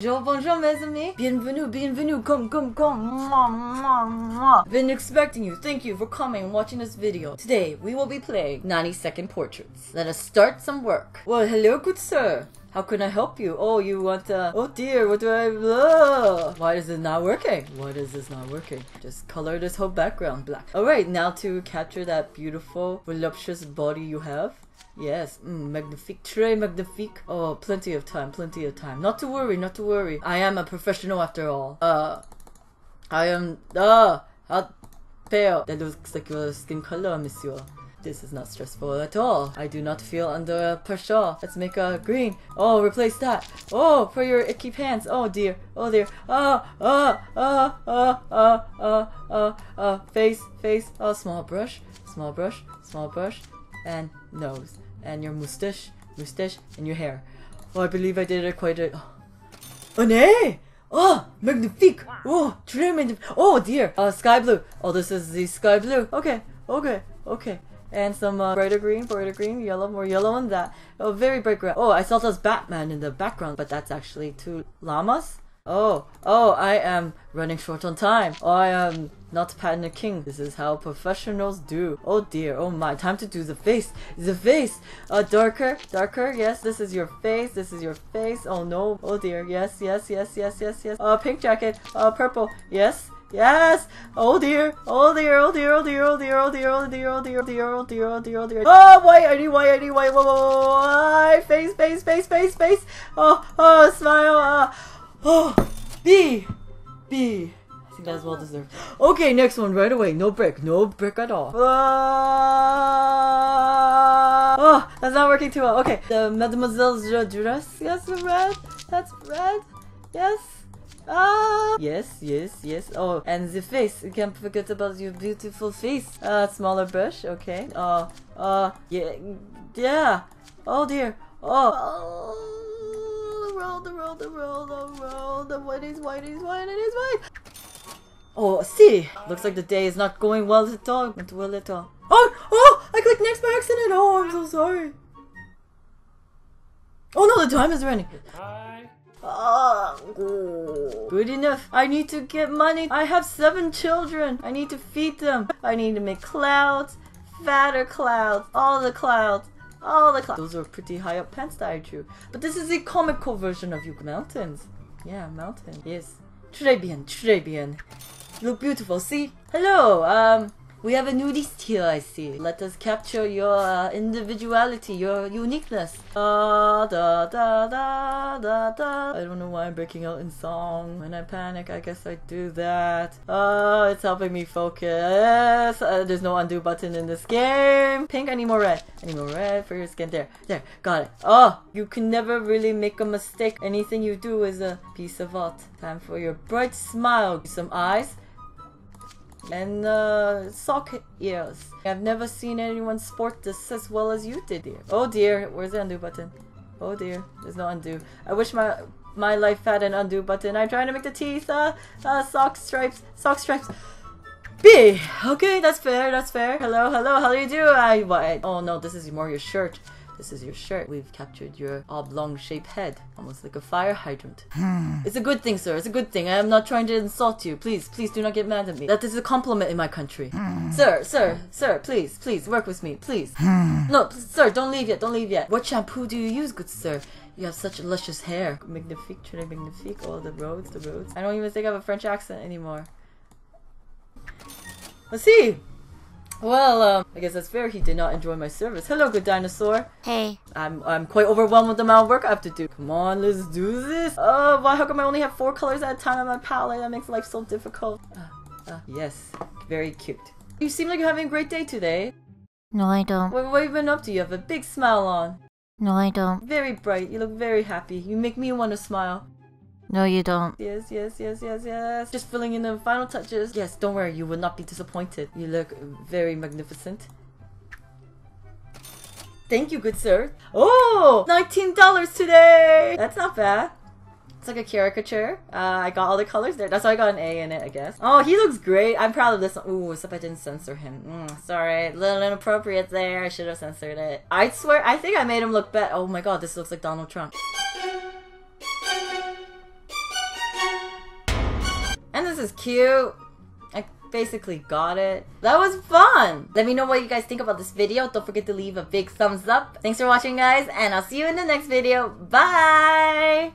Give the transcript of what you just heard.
Bonjour, bonjour mes amis. Bienvenue, bienvenue, come, come, come. Been expecting you. Thank you for coming and watching this video. Today, we will be playing 90 second portraits. Let us start some work. Well, hello, good sir. How can I help you? Oh, you want uh Oh dear, what do I uh, Why is it not working? Why is this not working? Just color this whole background black. Alright, now to capture that beautiful, voluptuous body you have. Yes, mm, magnifique, très magnifique. Oh, plenty of time, plenty of time. Not to worry, not to worry. I am a professional after all. Uh, I am, uh, uh, pale. That looks like your skin color, monsieur. This is not stressful at all. I do not feel under pressure. Let's make a green. Oh, replace that. Oh, for your icky pants. Oh dear. Oh dear. Oh, oh, oh, oh, oh, oh, oh, oh. Face, face. Oh, small brush. Small brush. Small brush. And nose. And your moustache. Moustache. And your hair. Oh, I believe I did it quite a... Oh, nay! Oh, magnifique! Oh, magnifique! Oh dear! Uh, sky blue. Oh, this is the sky blue. Okay, okay, okay. And some uh, brighter green, brighter green, yellow, more yellow than that. Oh, very bright green. Oh, I saw those Batman in the background, but that's actually two llamas. Oh, oh, I am running short on time. Oh, I am not Pat the King. This is how professionals do. Oh dear, oh my, time to do the face. The face! Uh, darker, darker, yes, this is your face, this is your face. Oh no, oh dear, yes, yes, yes, yes, yes, yes. Uh, pink jacket, uh, purple, yes, Yes! Oh dear! Oh dear! Oh dear! Oh dear! Oh dear! Oh dear! Oh dear! Oh dear! Oh dear! Oh dear! Oh dear! Oh dear! Oh! I need white! I need! Whoa! whoa. Face! Face! Face! Face! Face! Oh! Oh! Smile! Oh! B! B! I think that's well deserved. Okay, next one right away. No brick. No brick at all. Oh! That's not working too well. Okay. The Mademoiselle's dress. Yes, red. That's red. Yes. Ah! Yes, yes, yes. Oh, and the face. You can't forget about your beautiful face. Uh, smaller brush. Okay. Uh, uh, yeah, yeah. Oh dear. Oh. oh roll, the roll, the roll, the roll. The white is white is white. It is white. Oh, see. Looks like the day is not going well at all. Not well at all. Oh, oh! I clicked next by accident. Oh, I'm so sorry. Oh no, the time is running. Oh, good enough. I need to get money. I have seven children. I need to feed them. I need to make clouds, fatter clouds, all the clouds, all the clouds. Those are pretty high up pants that I drew. But this is the comical version of you mountains. Yeah, mountain. Yes. Très bien. You look beautiful. See? Hello. Um, we have a nudist here, I see. Let us capture your uh, individuality, your uniqueness. Da, da, da, da, da, da. I don't know why I'm breaking out in song. When I panic, I guess I do that. Oh, it's helping me focus. Uh, there's no undo button in this game. Pink, I need more red. I need more red for your skin. There, there, got it. Oh, you can never really make a mistake. Anything you do is a piece of art. Time for your bright smile. Some eyes and uh, sock ears. I've never seen anyone sport this as well as you did, dear. Oh dear, where's the undo button? Oh dear, there's no undo. I wish my my life had an undo button. I'm trying to make the teeth, uh, uh, sock stripes, sock stripes. B. Okay, that's fair, that's fair. Hello, hello, how do you do? I, what? Oh no, this is more your shirt. This is your shirt. We've captured your oblong shaped head, almost like a fire hydrant. Hmm. it's a good thing, sir. It's a good thing. I am not trying to insult you. Please, please do not get mad at me. That is a compliment in my country. Hmm. sir, sir, sir, please, please, work with me, please. Hmm. no, sir, don't leave yet, don't leave yet. What shampoo do you use, good sir? You have such luscious hair. Magnifique, très magnifique. All the roads, the roads. I don't even think I have a French accent anymore. Let's see. Well, um, I guess that's fair. He did not enjoy my service. Hello, good dinosaur. Hey. I'm I'm quite overwhelmed with the amount of work I have to do. Come on, let's do this. Oh, why? How come I only have four colors at a time on my palette? That makes life so difficult. Uh, uh, yes, very cute. You seem like you're having a great day today. No, I don't. What, what have you been up to? You have a big smile on. No, I don't. Very bright. You look very happy. You make me want to smile. No, you don't. Yes, yes, yes, yes, yes. Just filling in the final touches. Yes, don't worry, you will not be disappointed. You look very magnificent. Thank you, good sir. Oh, $19 today! That's not bad. It's like a caricature. Uh, I got all the colors there. That's why I got an A in it, I guess. Oh, he looks great. I'm proud of this one. Ooh, except I didn't censor him. Mm, sorry. Little inappropriate there. I should have censored it. I swear, I think I made him look better. Oh my god, this looks like Donald Trump. Is cute. I basically got it. That was fun. Let me know what you guys think about this video. Don't forget to leave a big thumbs up. Thanks for watching, guys, and I'll see you in the next video. Bye!